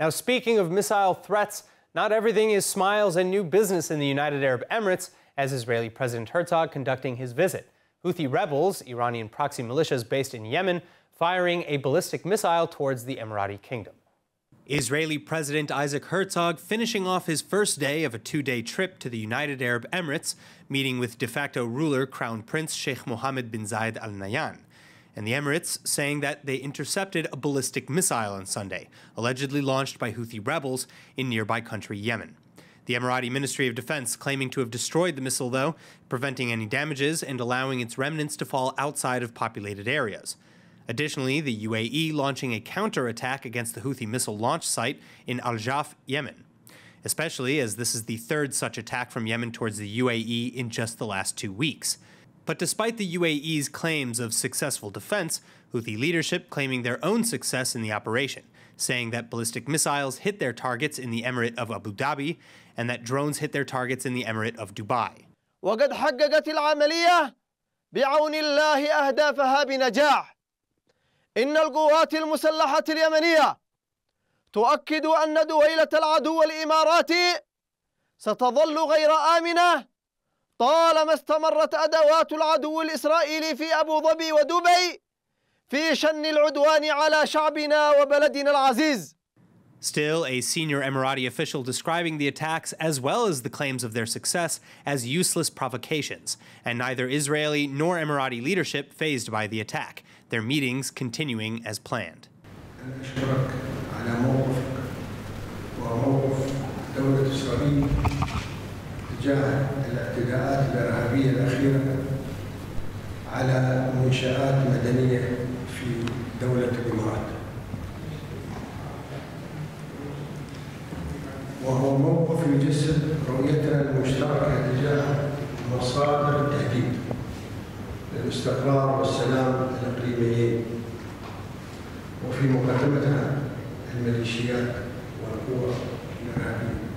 Now, speaking of missile threats, not everything is smiles and new business in the United Arab Emirates as Israeli President Herzog conducting his visit. Houthi rebels, Iranian proxy militias based in Yemen, firing a ballistic missile towards the Emirati kingdom. Israeli President Isaac Herzog finishing off his first day of a two day trip to the United Arab Emirates, meeting with de facto ruler Crown Prince Sheikh Mohammed bin Zayed Al Nahyan and the Emirates saying that they intercepted a ballistic missile on Sunday, allegedly launched by Houthi rebels in nearby country Yemen. The Emirati Ministry of Defense claiming to have destroyed the missile, though, preventing any damages and allowing its remnants to fall outside of populated areas. Additionally, the UAE launching a counterattack against the Houthi missile launch site in Al Jawf, Yemen, especially as this is the third such attack from Yemen towards the UAE in just the last two weeks. But despite the UAE's claims of successful defense, Houthi leadership claiming their own success in the operation, saying that ballistic missiles hit their targets in the Emirate of Abu Dhabi and that drones hit their targets in the Emirate of Dubai. وقد حققت العملية بعون الله أهدافها بنجاح. إن القوات المسلحة اليمنية تؤكد أن دويلة العدو الإماراتي ستظل غير آمنة طالما استمرت أدوات العدو الإسرائيلي في أبو ظبي ودبي في شن العدوان على شعبنا وبلدنا العزيز Still, a senior Emirati official describing the attacks as well as the claims of their success as useless provocations, and neither Israeli nor Emirati leadership fazed by the attack, their meetings continuing as planned. تجاه الاعتداءات الإرهابية الأخيرة على منشآت مدنية في دولة الإمارات. وهو موقف يجسد رؤيتنا المشتركة تجاه مصادر التهديد للاستقرار والسلام الإقليميين وفي مقدمتها الميليشيات والقوى الإرهابية.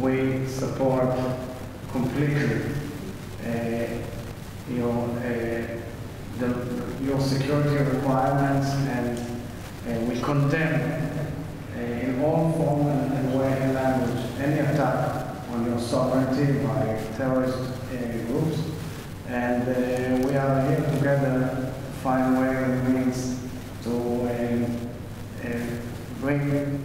We support completely uh, your, uh, the, your security requirements and uh, we condemn uh, in all form and way and language any attack on your sovereignty by terrorist groups. And we are here together to find ways and means to bring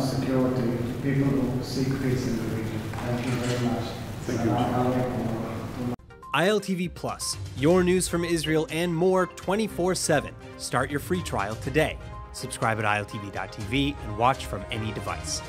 full and utmost security to people who seek peace in the region. Thank you very much. Thank you. ILTV Plus, your news from Israel and more 24 7. Start your free trial today. Subscribe at ILTV.tv and watch from any device.